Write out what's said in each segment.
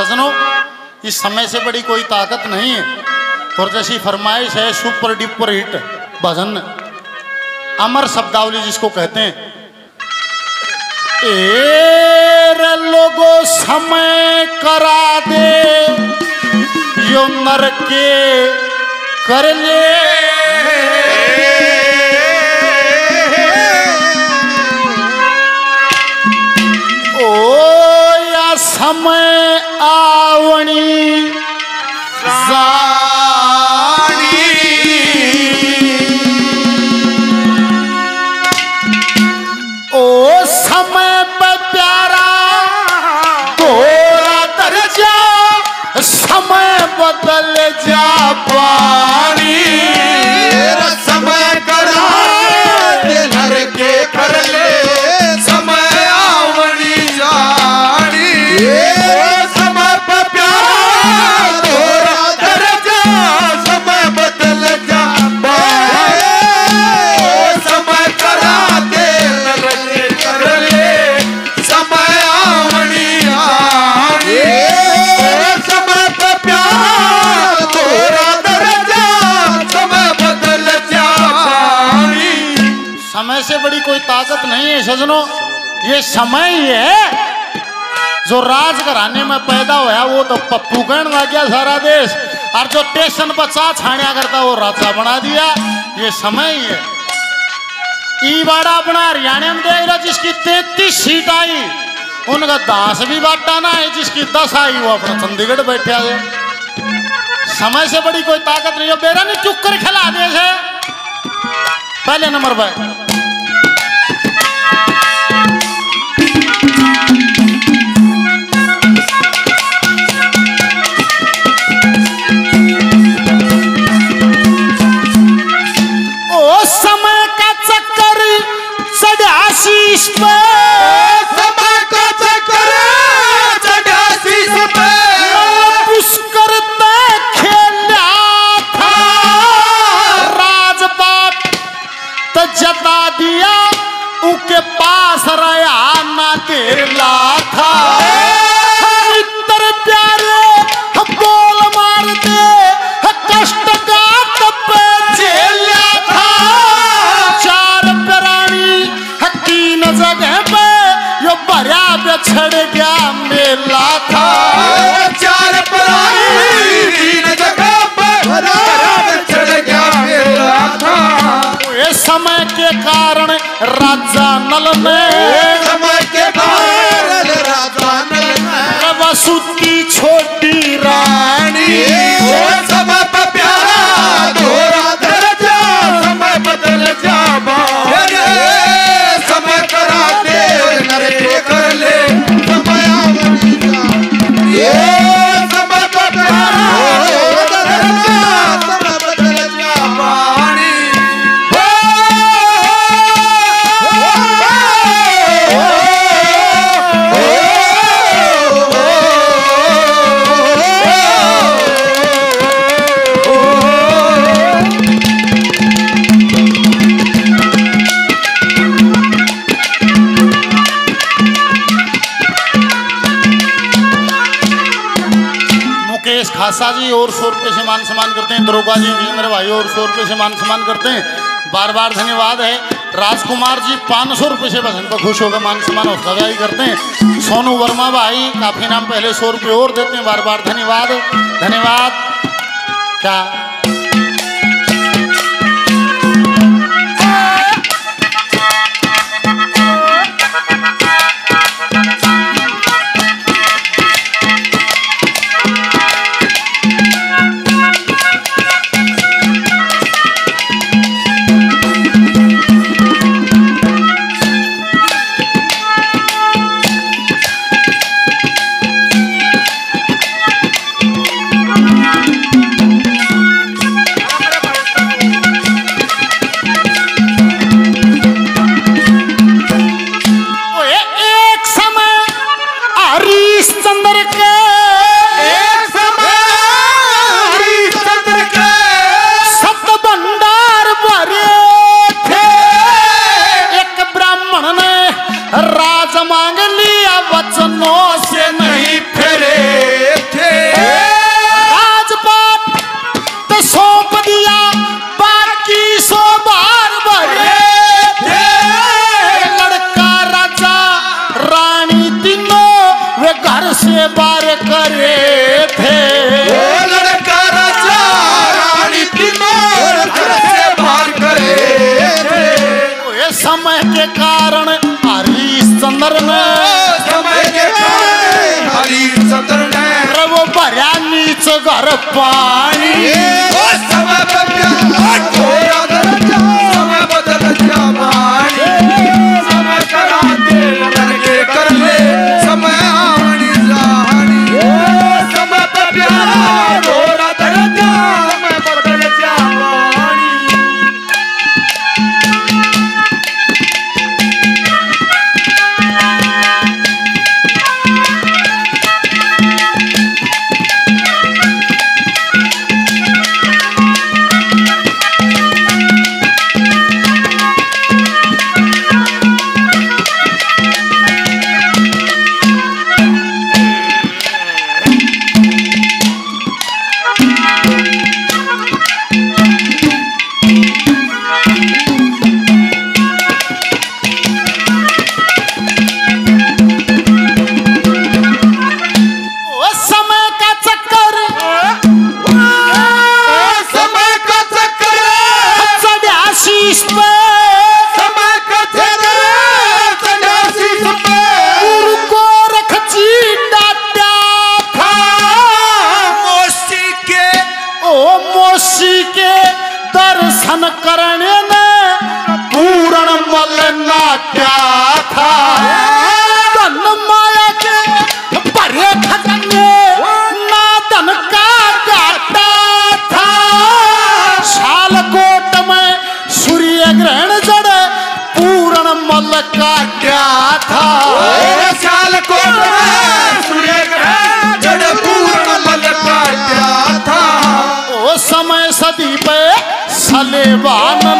सजनों इस समय से बड़ी कोई ताकत नहीं और जैसी फरमाइश है सुपर डिपर हिट, भजन। अमर शब्दावली जिसको कहते हैं। एर लोगो, समय करा दे। यो नर के कर ले। समय से बड़ी कोई ताकत नहीं है, सजनों। ये समय ही है। जो राज घराने में पैदा हुआ वो तो पप्पू कहन लग गया सारा देश। और जो स्टेशन पर चा छाणिया करता, वो राजा बना दिया। ये समय ही है। ई बाड़ा अपना हरियाणा में देख रहा जिसकी तैतीस सीट आई। उनका दास भी बाटा ना है, जिसकी दस आई, वो अपना चंडीगढ़ बैठा है। समय से बड़ी कोई ताकत नहीं है बेरा नहीं चुप कर खिला दे पहले नंबर पर। जता दिया उनके पास रया ना तेला था। राजा नल में मुकेश खासा जी और सौ रुपये से मान सम्मान करते हैं। दरोगा जी विजेंद्र भाई और सौ रुपये से मान सम्मान करते हैं। बार बार धन्यवाद है। राजकुमार जी पाँच सौ रुपये से भजन पर खुश होकर मान सम्मान हौसला करते हैं। सोनू वर्मा भाई, काफ़ी नाम पहले सौ रुपये और देते हैं। बार बार धन्यवाद। धन्यवाद। क्या? பரப்பா सलेवान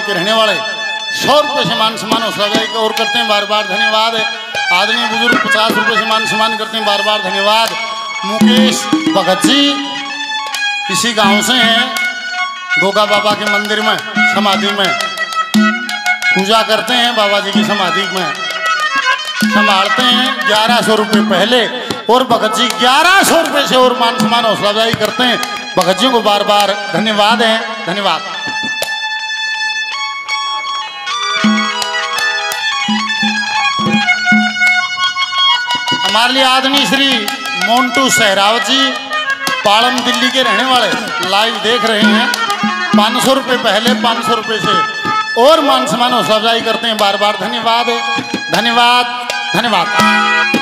गाँव के रहने वाले सौ रुपये से मान सम्मान हौसला अफजाई और करते हैं बार बार धन्यवाद। आदमी बुज़ुर्ग पचास रुपये से मान सम्मान करते हैं बार बार धन्यवाद। मुकेश भगत जी, इसी गाँव से हैं, गोगा बाबा के मंदिर में, समाधि में। पूजा करते हैं, बाबा जी की समाधि में। संभालते हैं, ग्यारह सौ रुपये पहले, और भगत जी ग्यारह सौ रुपये से और मान सम्मान हौसला अफजाई करते हैं। भगत जी को बार बार धन्यवाद है, धन्यवाद। हमारे लिए आदमी श्री मोन्टू सहरावत जी, पालम दिल्ली के रहने वाले लाइव देख रहे हैं। पाँच सौ रुपये पहले, पाँच सौ रुपये से और मान सम्मान और अफजाई करते हैं। बार बार धन्यवाद धन्यवाद धन्यवाद।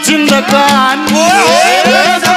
Chinda Khan. Oh,